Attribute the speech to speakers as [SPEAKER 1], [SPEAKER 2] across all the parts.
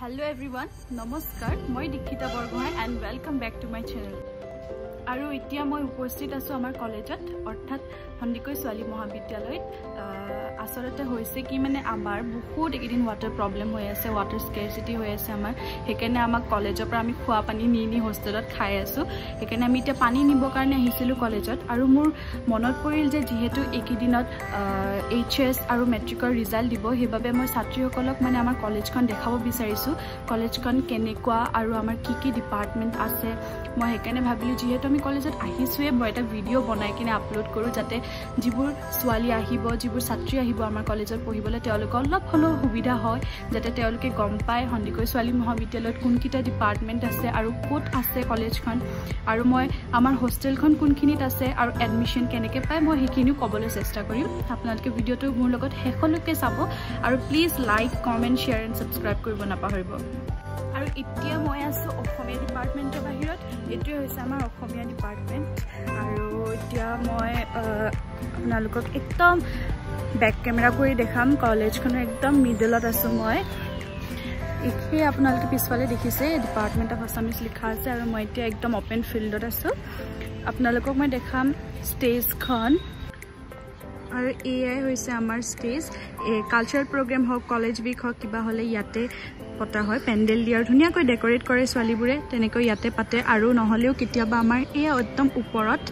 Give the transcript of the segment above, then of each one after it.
[SPEAKER 1] Hello every one নমস্কাৰ মই Dikshita Borgohain and welcome back to my channel আৰু এতিয়া মই উপস্থিত আছোঁ আমাৰ কলেজত অৰ্থাৎ সন্দিকৈ ছোৱালী মহাবিদ্যালয়ত আচলতে হৈছে কি মানে আমাৰ বহুত এইকেইদিন ৱাটাৰ প্ৰব্লেম হৈ আছে ৱাটাৰ স্কেৰচিটি হৈ আছে আমাৰ। সেইকাৰণে আমাক কলেজৰ পৰা আমি খোৱা পানী নি নি হোষ্টেলত খাই আছোঁ। সেইকাৰণে আমি এতিয়া পানী নিবৰ কাৰণে আহিছিলোঁ কলেজত। আৰু মোৰ মনত পৰিল যে যিহেতু এইকেইদিনত এইচ এছ আৰু মেট্ৰিকৰ ৰিজাল্ট দিব সেইবাবে মই ছাত্ৰীসকলক মানে আমাৰ কলেজখন দেখাব বিচাৰিছোঁ। কলেজখন কেনেকুৱা আৰু আমাৰ কি কি ডিপাৰ্টমেণ্ট আছে। মই সেইকাৰণে ভাবিলোঁ যিহেতু আমি কলেজত আহিছোঁৱে মই এটা ভিডিঅ' বনাই কিনে আপলোড কৰোঁ যাতে যিবোৰ ছোৱালী আহিব যিবোৰ ছাত্ৰী আহিব আমাৰ কলেজত পঢ়িবলৈ তেওঁলোকৰ অলপ হ'লেও সুবিধা হয় যাতে তেওঁলোকে গম পায় সন্দিকৈ ছোৱালী মহাবিদ্যালয়ত কোনকেইটা ডিপাৰ্টমেণ্ট আছে আৰু ক'ত আছে কলেজখন। আৰু মই আমাৰ হোষ্টেলখন কোনখিনিত আছে আৰু এডমিশ্যন কেনেকৈ পায় মই সেইখিনিও ক'বলৈ চেষ্টা কৰিম। আপোনালোকে ভিডিঅ'টো মোৰ লগত শেষলৈকে চাব আৰু please like comment share and subscribe কৰিব নাপাহৰিব। আৰু এতিয়া মই আছোঁ অসমীয়া ডিপাৰ্টমেণ্টৰ বাহিৰত এইটোৱে হৈছে আমাৰ অসমীয়া ডিপাৰ্টমেণ্ট আৰু এতিয়া মই আপোনালোকক একদম বেক কেমেৰা কৰি দেখাম। কলেজখনৰ একদম মিডলত আছোঁ মই। এইখিনি আপোনালোকে পিছফালে দেখিছে ডিপাৰ্টমেণ্ট অফ আছামিজ লিখা আছে আৰু মই এতিয়া একদম অ'পেন ফিল্ডত আছোঁ। আপোনালোকক মই দেখাম ষ্টেজখন আৰু এয়াই হৈছে আমাৰ ষ্টেজ এই কালচাৰেল প্ৰগ্ৰেম হওক কলেজ উইক হওক কিবা হ'লে ইয়াতে পতা হয় পেণ্ডেল দিয়ে আৰু ধুনীয়াকৈ ডেক'ৰেট কৰে ছোৱালীবোৰে তেনেকৈ ইয়াতে পাতে। আৰু নহ'লেও কেতিয়াবা আমাৰ এয়া একদম ওপৰত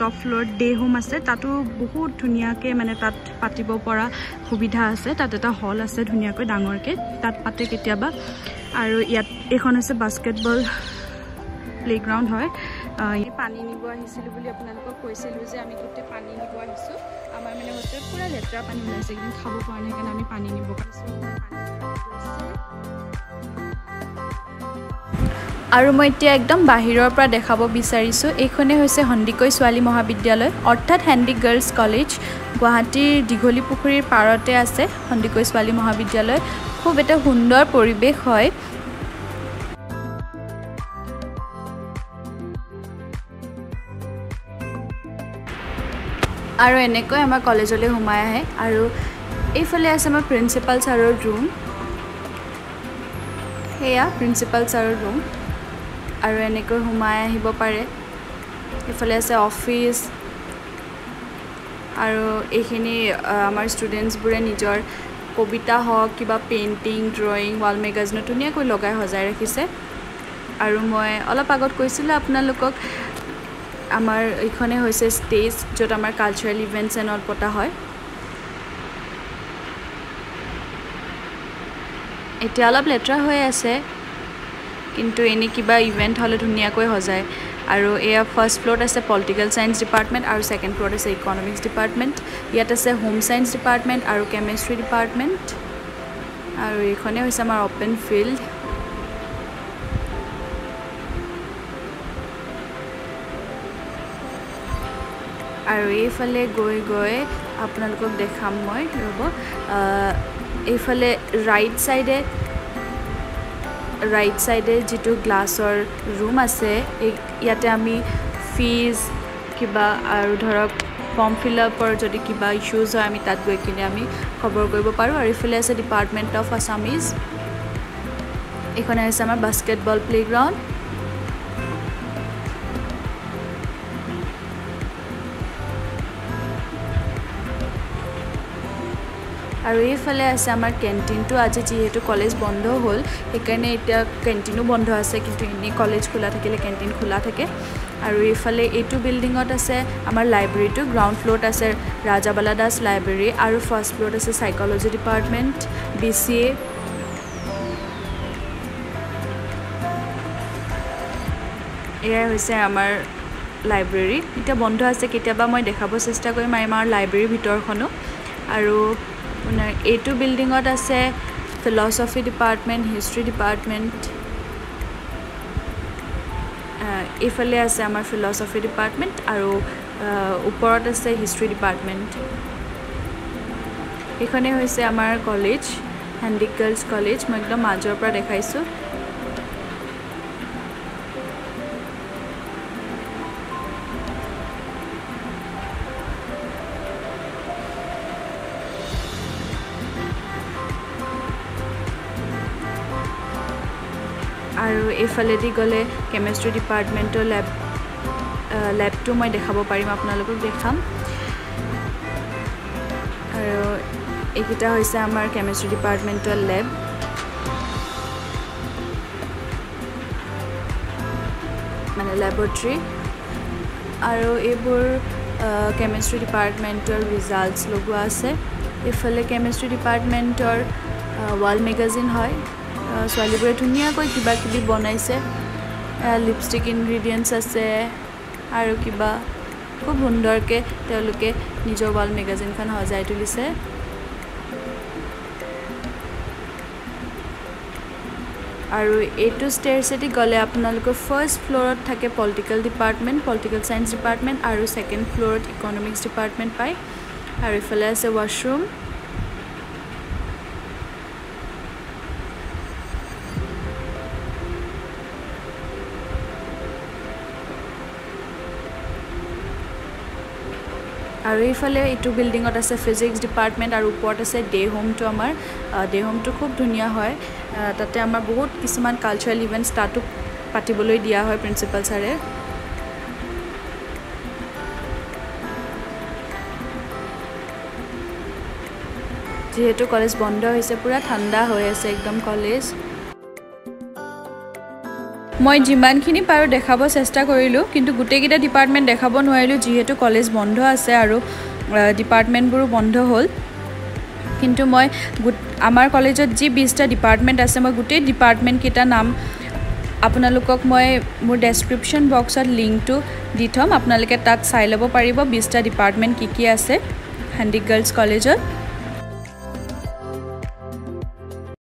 [SPEAKER 1] টপ ফ্ল'ৰত ডে হোম আছে তাতো বহুত ধুনীয়াকৈ মানে তাত পাতিব পৰা সুবিধা আছে। তাত এটা হল আছে ধুনীয়াকৈ ডাঙৰকৈ তাত পাতে কেতিয়াবা। আৰু ইয়াত এইখন হৈছে বাস্কেটবল প্লেগ্ৰাউণ্ড হয়। পানী নিব আহিছিলোঁ বুলি আপোনালোকক কৈছিলোঁ যে আমি গোটেই পানী নিব আহিছোঁ। আমাৰ মানে হোষ্টেলত পূৰা লেতেৰা পানী ওলাইছে কিন্তু খাব পৰা নাই সেইকাৰণে আমি পানী নিব পাৰিছোঁ। আৰু মই এতিয়া একদম বাহিৰৰ পৰা দেখাব বিচাৰিছোঁ। এইখনেই হৈছে সন্দিকৈ ছোৱালী মহাবিদ্যালয়। অৰ্থাৎ হেণ্ডিক গাৰ্লছ কলেজ। গুৱাহাটীৰ দীঘলী পুখুৰীৰ পাৰতে আছে সন্দিকৈ ছোৱালী মহাবিদ্যালয়। খুব এটা সুন্দৰ পৰিৱেশ হয়। আৰু এনেকৈ আমাৰ কলেজলৈ সোমাই আহে। আৰু এইফালে আছে আমাৰ প্ৰিন্সিপাল ছাৰৰ ৰুম সেয়া প্ৰিন্সিপাল ছাৰৰ ৰুম আৰু এনেকৈ সোমাই আহিব পাৰে। এইফালে আছে অফিচ আৰু এইখিনি আমাৰ ষ্টুডেণ্টছবোৰে নিজৰ কবিতা হওক কিবা পেইণ্টিং ড্ৰয়িং ৱাল মেগাজিনত ধুনীয়াকৈ লগাই সজাই ৰাখিছে। আৰু মই অলপ আগত কৈছিলোঁ আপোনালোকক আমাৰ এইখনে হৈছে ষ্টেজ য'ত আমাৰ কালচাৰেল ইভেণ্টছ এণ্ড অল পতা হয়। এতিয়া অলপ লেতেৰা হৈ আছে। কিন্তু এনেই কিবা ইভেণ্ট হ'লে ধুনীয়াকৈ সজায়। আৰু এয়া ফাৰ্ষ্ট ফ্ল'ৰত আছে পলিটিকেল ছায়েন্স ডিপাৰ্টমেণ্ট আৰু ছেকেণ্ড ফ্ল'ৰত আছে ইকনমিক্স ডিপাৰ্টমেণ্ট ইয়াত আছে হোম ছায়েন্স ডিপাৰ্টমেণ্ট আৰু কেমেষ্ট্ৰি ডিপাৰ্টমেণ্ট আৰু এইখনেই হৈছে আমাৰ অ'পেন ফিল্ড আৰু এইফালে গৈ গৈ আপোনালোকক দেখাম মই ৰ'ব। এইফালে ৰাইট ছাইডে ৰাইট ছাইডে যিটো গ্লাছৰ ৰুম আছে ইয়াতে আমি ফিজ কিবা আৰু ধৰক ফৰ্ম ফিল আপৰ যদি কিবা ইছ্যুজ হয় আমি তাত গৈ কিনে আমি খবৰ কৰিব পাৰোঁ। আৰু এইফালে আছে ডিপাৰ্টমেণ্ট অফ আছামিজ এইখনে হৈছে আমাৰ বাস্কেটবল প্লেগ্ৰাউণ্ড আৰু এইফালে আছে আমাৰ কেণ্টিনটো। আজি যিহেতু কলেজ বন্ধ হ'ল সেইকাৰণে এতিয়া কেণ্টিনো বন্ধ আছে কিন্তু এনেই কলেজ খোলা থাকিলে কেণ্টিন খোলা থাকে। আৰু এইফালে এইটো বিল্ডিঙত আছে আমাৰ লাইব্ৰেৰীটো গ্ৰাউণ্ড ফ্ল'ৰত আছে ৰাজাবালা দাস লাইব্ৰেৰী আৰু ফাৰ্ষ্ট ফ্ল'ৰত আছে psychology department B C A. এয়াই হৈছে আমাৰ লাইব্ৰেৰী। এতিয়া বন্ধ আছে কেতিয়াবা মই দেখাব চেষ্টা কৰিম আমাৰ লাইব্ৰেৰীৰ ভিতৰখনো। আৰু আপোনাৰ এইটো বিল্ডিঙত আছে ফিলচফি ডিপাৰ্টমেণ্ট হিষ্ট্ৰী ডিপাৰ্টমেণ্ট এইফালে আছে আমাৰ ফিলচফি ডিপাৰ্টমেণ্ট আৰু ওপৰত আছে হিষ্ট্ৰী ডিপাৰ্টমেণ্ট এইখনেই হৈছে আমাৰ কলেজ হেণ্ডিক গাৰ্লছ কলেজ মই একদম মাজৰ পৰা দেখাইছোঁ। আৰু এইফালেদি গ'লে কেমেষ্ট্ৰি ডিপাৰ্টমেণ্টৰ লেব লেবটো মই দেখাব পাৰিম আপোনালোকক দেখাম। আৰু এইকেইটা হৈছে আমাৰ কেমেষ্ট্ৰি ডিপাৰ্টমেণ্টৰ লেব। মানে লেবৰেটৰী আৰু এইবোৰ কেমেষ্ট্ৰি ডিপাৰ্টমেণ্টৰ ৰিজাল্টছ লগোৱা আছে। এইফালে কেমেষ্ট্ৰি ডিপাৰ্টমেণ্টৰ ৱাল মেগাজিন হয়। ছোৱালীবোৰে ধুনীয়াকৈ কিবা কিবি বনাইছে লিপষ্টিক ইনগ্ৰিডিয়েণ্টছ আছে আৰু কিবা খুব সুন্দৰকৈ তেওঁলোকে নিজৰ ৱাল মেগাজিনখন সজাই তুলিছে। আৰু এইটো ষ্টেৰছেদি গ'লে আপোনালোকৰ ফাৰ্ষ্ট ফ্ল'ৰত থাকে political department political science department আৰু ছেকেণ্ড ফ্ল'ৰত ইকনমিক্স ডিপাৰ্টমেণ্ট পায়। আৰু ইফালে আছে ৱাছৰুম আৰু এইফালে এইটো বিল্ডিঙত আছে ফিজিক্স ডিপাৰ্টমেণ্ট আৰু ওপৰত আছে ডে হোমটো আমাৰ। ডে হোমটো খুব ধুনীয়া হয়। তাতে আমাৰ বহুত কিছুমান কালচাৰেল ইভেণ্টছ তাতো পাতিবলৈ দিয়া হয় প্ৰিন্সিপাল ছাৰে যিহেতু কলেজ বন্ধ হৈছে পূৰা ঠাণ্ডা হৈ আছে একদম কলেজ মই যিমানখিনি পাৰোঁ দেখাব চেষ্টা কৰিলোঁ কিন্তু গোটেইকেইটা ডিপাৰ্টমেণ্ট দেখাব নোৱাৰিলোঁ যিহেতু কলেজ বন্ধ আছে আৰু ডিপাৰ্টমেণ্টবোৰো বন্ধ হ'ল। কিন্তু মই আমাৰ কলেজত যি বিছটা ডিপাৰ্টমেণ্ট আছে মই গোটেই ডিপাৰ্টমেণ্টকেইটা নাম আপোনালোকক মই মোৰ ডেছক্ৰিপশ্যন বক্সত লিংকটো দি থ'ম। আপোনালোকে তাত চাই ল'ব পাৰিব বিছটা ডিপাৰ্টমেণ্ট কি কি আছে হেণ্ডিক গাৰ্লছ কলেজত